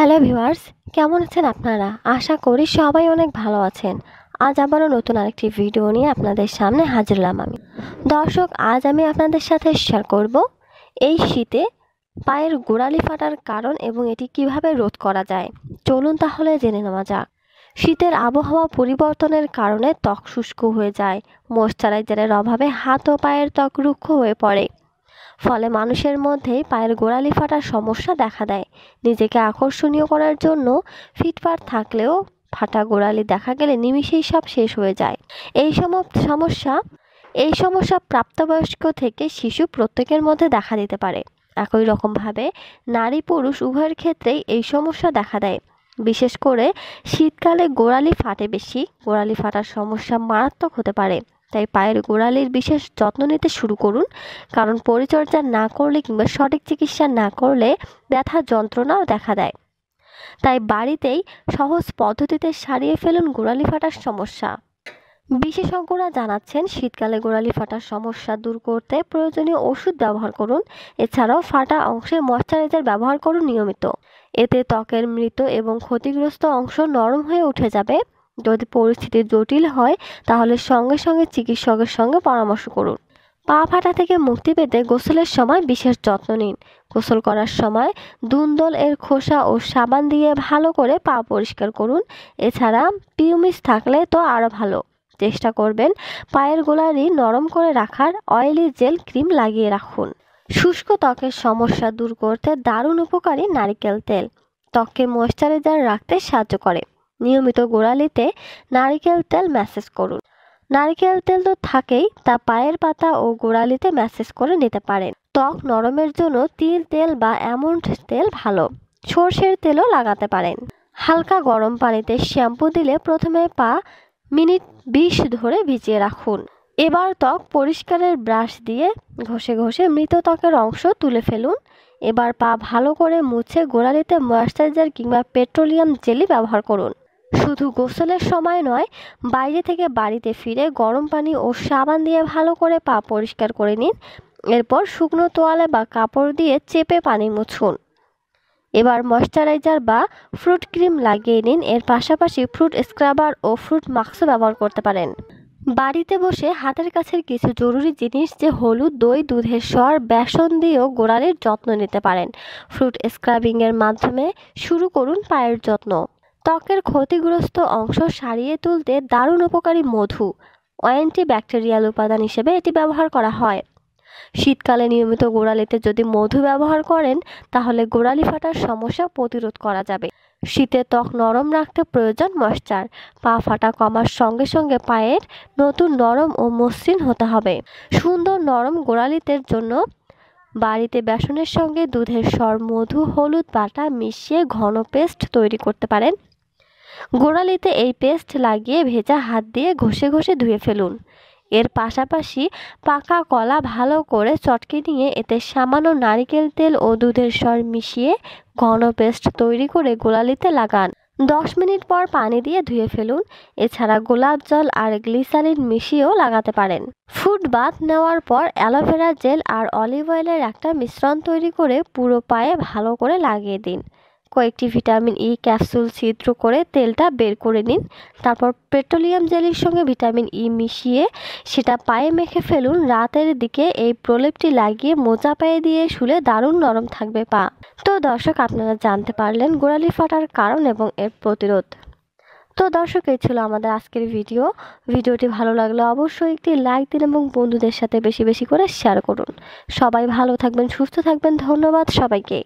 Hello viewers কেমন আছেন আপনারা? আশা করি সবাই অনেক ভালো আছেন। আজ আবারও নতুন আরেকটি ভিডিও নিয়ে আপনাদের সামনে হাজির হলাম আমি। দর্শক, আজ আমি আপনাদের সাথে শেয়ার করব এই শীতে পায়ের গোড়ালি ফাটার কারণ এবং এটি কীভাবে রোধ করা যায়। চলুন তাহলে জেনে নেওয়া যাক। শীতের আবহাওয়া পরিবর্তনের কারণে ত্বক শুষ্ক হয়ে যায় ময়শ্চারাইজারের অভাবে হাত ও পায়ের ত্বক রুক্ষ হয়ে পড়ে। ফলে মানুষের মধ্যেই পায়ের গোড়ালি ফাটার সমস্যা দেখা দেয়। নিজেকে আকর্ষণীয় করার জন্য ফিটফাট থাকলেও ফাটা গোড়ালি দেখা গেলে নিমিষেই সব শেষ হয়ে যায়। এই সমস্যা এই সমস্যা প্রাপ্তবয়স্ক থেকে শিশু প্রত্যেকের মধ্যে দেখা দিতে পারে। একই রকমভাবে নারী পুরুষ উভয়ের ক্ষেত্রেই এই সমস্যা দেখা দেয়। বিশেষ করে শীতকালে গোড়ালি ফাটে বেশি। গোড়ালি ফাটার সমস্যা মারাত্মক হতে পারে। তাই পায়ের গোড়ালির বিশেষ যত্ন নিতে শুরু করুন। কারণ পরিচর্যা না করলে কিংবা সঠিক চিকিৎসা না করলে ব্যথা যন্ত্রণাও দেখা দেয়। তাই বাড়িতেই সহজ পদ্ধতিতে সারিয়ে ফেলুন গোড়ালি ফাটার সমস্যা। বিশেষজ্ঞরা জানাচ্ছেন, শীতকালে গোড়ালি ফাটার সমস্যা দূর করতে প্রয়োজনীয় ওষুধ ব্যবহার করুন। এছাড়াও ফাটা অংশে ময়শ্চারাইজার ব্যবহার করুন নিয়মিত। এতে ত্বকের মৃত এবং ক্ষতিগ্রস্ত অংশ নরম হয়ে উঠে যাবে। যদি পরিস্থিতি জটিল হয়, তাহলে সঙ্গে সঙ্গে চিকিৎসকের সঙ্গে পরামর্শ করুন। পা ফাটা থেকে মুক্তি পেতে গোসলের সময় বিশেষ যত্ন নিন। গোসল করার সময় দুন্দল এর খোসা ও সাবান দিয়ে ভালো করে পা পরিষ্কার করুন। এছাড়া পিউমিস থাকলে তো আরও ভালো। চেষ্টা করবেন পায়ের গোলারি নরম করে রাখার অয়েলি জেল ক্রিম লাগিয়ে রাখুন। শুষ্ক ত্বকের সমস্যা দূর করতে দারুণ উপকারী নারিকেল তেল। ত্বককে ময়শ্চারাইজার রাখতে সাহায্য করে। নিয়মিত গোড়ালিতে নারিকেল তেল ম্যাসেজ করুন। নারিকেল তেল তো থাকেই, তা পায়ের পাতা ও গোড়ালিতে ম্যাসেজ করে নিতে পারেন। ত্বক নরমের জন্য তিল তেল বা অ্যামন্ড তেল ভালো। সর্ষের তেলও লাগাতে পারেন। হালকা গরম পানিতে শ্যাম্পু দিলে প্রথমে পা মিনিট বিশ ধরে ভিজিয়ে রাখুন। এবার ত্বক পরিষ্কারের ব্রাশ দিয়ে ঘষে ঘষে মৃত ত্বকের অংশ তুলে ফেলুন। এবার পা ভালো করে মুছে গোড়ালিতে ময়েশ্চারাইজার কিংবা পেট্রোলিয়াম জেলি ব্যবহার করুন। শুধু গোসলের সময় নয়, বাইরে থেকে বাড়িতে ফিরে গরম পানি ও সাবান দিয়ে ভালো করে পা পরিষ্কার করে নিন। এরপর শুকনো তোয়ালে বা কাপড় দিয়ে চেপে পানি মুছুন। এবার ময়শ্চারাইজার বা ফ্রুট ক্রিম লাগিয়ে নিন। এর পাশাপাশি ফ্রুট স্ক্রাবার ও ফ্রুট মাস্কও ব্যবহার করতে পারেন। বাড়িতে বসে হাতের কাছের কিছু জরুরি জিনিস যে হলুদ, দই, দুধের স্বর বেসন দিয়েও গোড়ালির যত্ন নিতে পারেন। ফ্রুট স্ক্রাবিংয়ের মাধ্যমে শুরু করুন পায়ের যত্ন। ত্বকের ক্ষতিগ্রস্ত অংশ সারিয়ে তুলতে দারুণ উপকারী মধু অ্যান্টি ব্যাকটেরিয়াল উপাদান হিসেবে এটি ব্যবহার করা হয়। শীতকালে নিয়মিত গোড়ালিতে যদি মধু ব্যবহার করেন, তাহলে গোড়ালি ফাটার সমস্যা প্রতিরোধ করা যাবে। শীতে ত্বক নরম রাখতে প্রয়োজন ময়শ্চার, পা ফাটা কমার সঙ্গে সঙ্গে পায়ের নতুন নরম ও মসৃণ হতে হবে। সুন্দর নরম গোড়ালিতের জন্য বাড়িতে বেসনের সঙ্গে দুধের স্বর মধু, হলুদ বাটা মিশিয়ে ঘন পেস্ট তৈরি করতে পারেন। গোড়ালিতে এই পেস্ট লাগিয়ে ভেজা হাত দিয়ে ঘষে ঘষে ধুয়ে ফেলুন। এর পাশাপাশি পাকা কলা ভালো করে চটকে নিয়ে এতে সামান্য নারিকেল তেল ও দুধের স্বর মিশিয়ে ঘন পেস্ট তৈরি করে গোড়ালিতে লাগান। দশ মিনিট পর পানি দিয়ে ধুয়ে ফেলুন। এছাড়া গোলাপ জল আর গ্লিসারিন মিশিয়েও লাগাতে পারেন। ফুড বাথ নেওয়ার পর অ্যালোভেরা জেল আর অলিভ অয়েলের একটা মিশ্রণ তৈরি করে পুরো পায়ে ভালো করে লাগিয়ে দিন। কয়েকটি ভিটামিন ই ক্যাপসুল ছিদ্র করে তেলটা বের করে নিন। তারপর পেট্রোলিয়াম জেলির সঙ্গে ভিটামিন ই মিশিয়ে সেটা পায়ে মেখে ফেলুন। রাতের দিকে এই প্রলেপটি লাগিয়ে মোজা পায়ে দিয়ে শুলে দারুণ নরম থাকবে পা। তো দর্শক, আপনারা জানতে পারলেন গোড়ালি ফাটার কারণ এবং এর প্রতিরোধ। তো দর্শক, এই ছিল আমাদের আজকের ভিডিও। ভিডিওটি ভালো লাগলে অবশ্যই একটি লাইক দিন এবং বন্ধুদের সাথে বেশি বেশি করে শেয়ার করুন। সবাই ভালো থাকবেন, সুস্থ থাকবেন। ধন্যবাদ সবাইকে।